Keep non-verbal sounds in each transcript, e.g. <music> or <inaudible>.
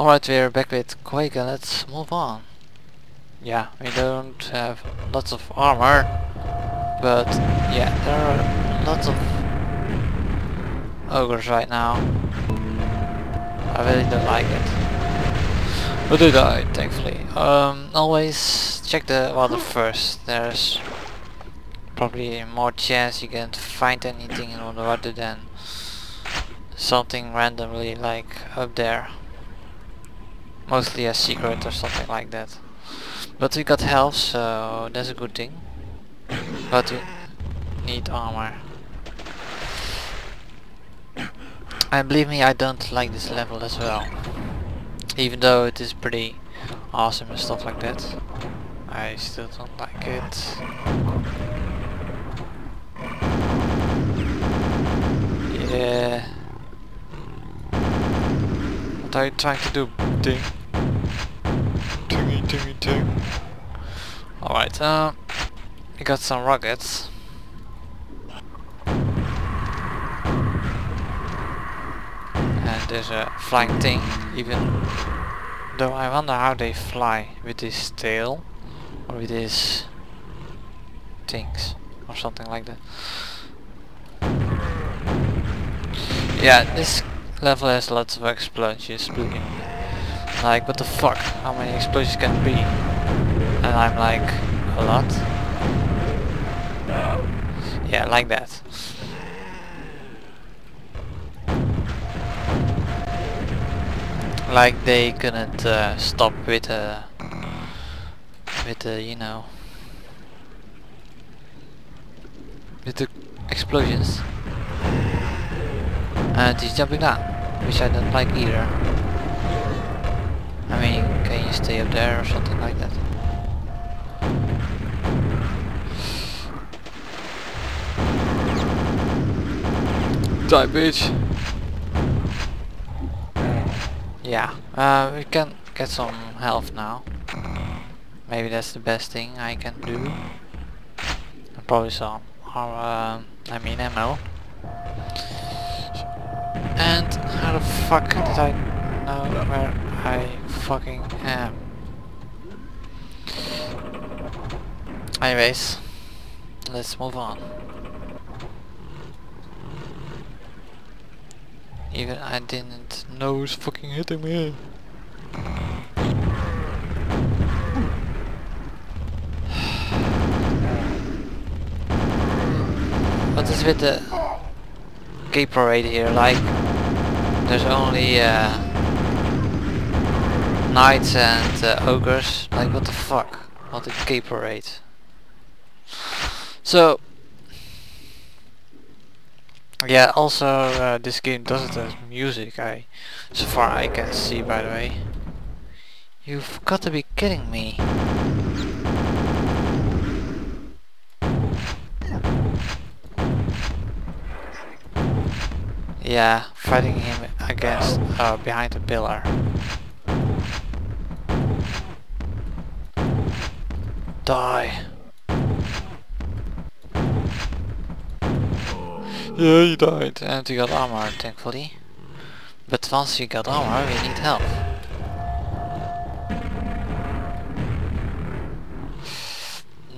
Alright, we're back with Quake and let's move on. Yeah, we don't have lots of armor, but yeah, there are lots of ogres right now. I really don't like it. But they died, thankfully. Um, always check the water first. There's probably more chance you can find anything in the water than something randomly like up there mostly a secret or something like that. But we got health, so that's a good thing. But we need armor. And believe me, I don't like this level as well. Even though it is pretty awesome and stuff like that. I still don't like it. Yeah. What are you trying to do, Ding? Tingy ting. Alright, uh, we got some rockets. And there's a flying thing, even though I wonder how they fly with this tail or with these things or something like that. Yeah, this level has lots of explosions, like, what the fuck? How many explosions can it be? And I'm like, a lot? Yeah, like that. Like they couldn't uh, stop with uh, with uh, you know with the explosions and he's jumping down which I don't like either I mean, can you stay up there or something like that? Die, bitch! Yeah, uh, we can get some health now. Maybe that's the best thing I can do. And probably some, uh, I mean ammo. And how the fuck did I know where I fucking am. Anyways, let's move on. Even I didn't know who's fucking hitting me. <sighs> what is with the gay parade here? Like, there's only uh, knights and uh, ogres. Like what the fuck? What a gay parade. So yeah, also uh, this game doesn't have music. I, so far I can see. By the way, you've got to be kidding me. Yeah, fighting him against uh, behind a pillar. Die. Yeah, he died. And he got armor, thankfully. But once you got armor, we need help.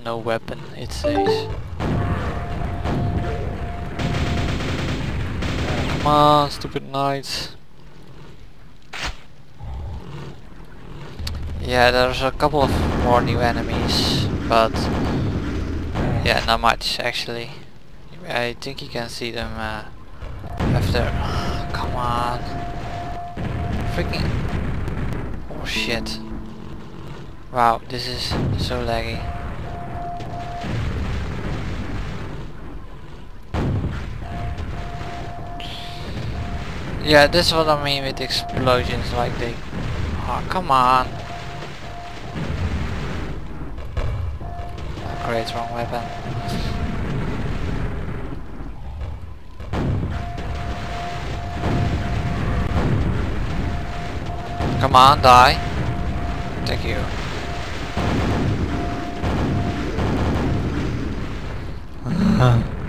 No weapon, it says. Come on, stupid knights. Yeah, there's a couple of more new enemies, but yeah, not much actually. I think you can see them uh, after. Oh, <sighs> come on, freaking! Oh shit! Wow, this is so laggy. Yeah, this is what I mean with explosions, like they... Oh, come on! Great, wrong weapon. Come on, die. Thank you. <laughs>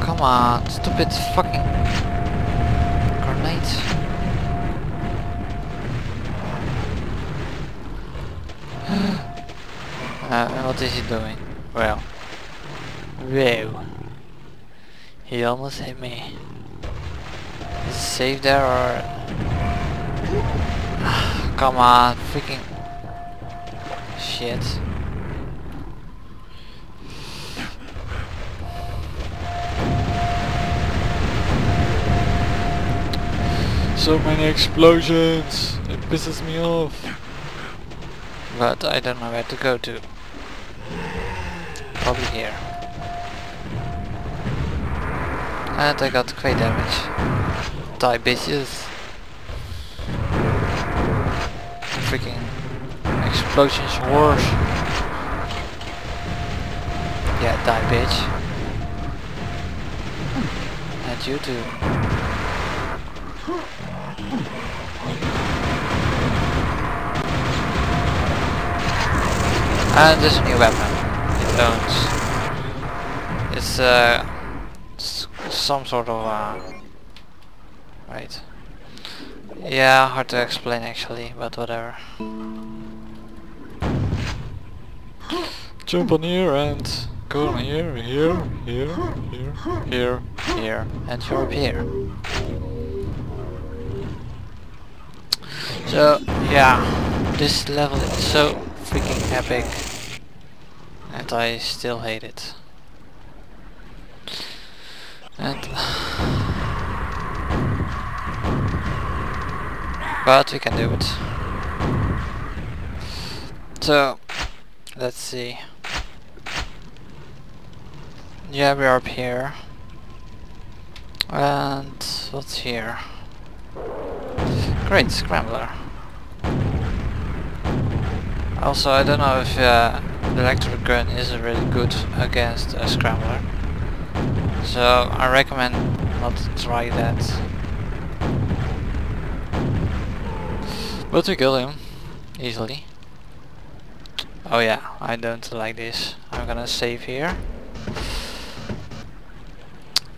Come on, stupid fucking grenades. Uh, what is he doing? Well. Whoa. He almost hit me. Is it safe there or... <sighs> Come on, freaking... Shit. So many explosions! It pisses me off. But I don't know where to go to. Probably here. And I got quite damage. Die bitches. Freaking explosions wars. Yeah, die bitch. And you too. And there's a new weapon. It's uh, some sort of uh, right. Yeah, hard to explain actually, but whatever. Jump on here and go on here, here, here, here, here. Here and you're up here. So yeah, this level is so freaking epic, and I still hate it. And but we can do it. So let's see. Yeah, we're up here. And what's here? Great Shambler. Also, I don't know if uh, the electric gun is really good against a Shambler. So I recommend not to try that. But we kill him easily. Oh yeah, I don't like this. I'm gonna save here.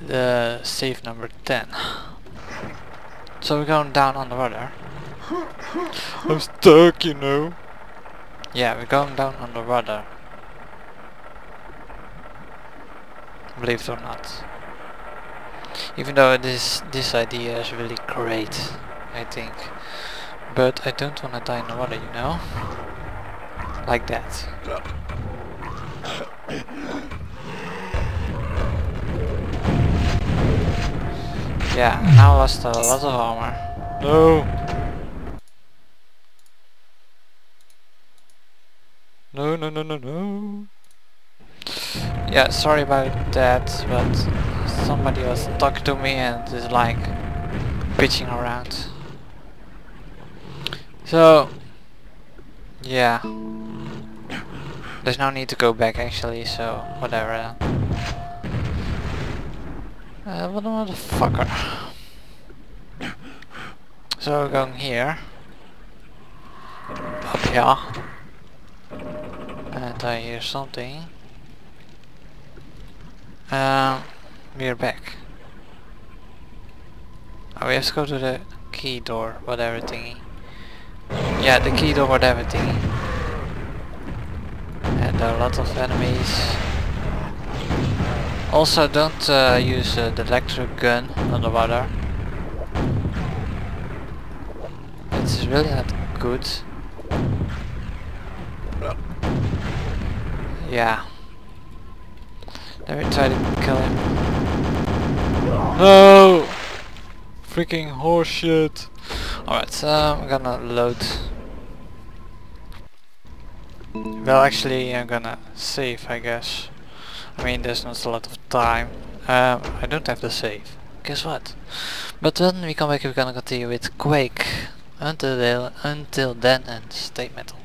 The save number 10. So we're going down on the rudder. I'm stuck, you know. Yeah, we're going down on the rudder. Believe it or not. Even though this this idea is really great, I think. But I don't wanna die in the water, you know? Like that. Yeah, now I lost a lot of armor. No. No, no, no, no. Yeah, sorry about that, but somebody was talking to me and is like bitching around. So, yeah. There's no need to go back actually, so whatever. Uh, what a motherfucker. So we're going here. Up here. And I hear something. Um, we're back. Oh, we have to go to the key door, whatever thingy. Yeah, the key door, whatever thingy. And there are a lot of enemies. Also, don't uh, use uh, the electric gun underwater. It's really not good. Yeah. Let me try to kill him. No! Freaking horseshit. Alright, so I'm gonna load. Well, actually, I'm gonna save, I guess. I mean, there's not a lot of time. Um, I don't have the save. Guess what? But when we come back, we're gonna continue with Quake. Until then, until then, and stay metal.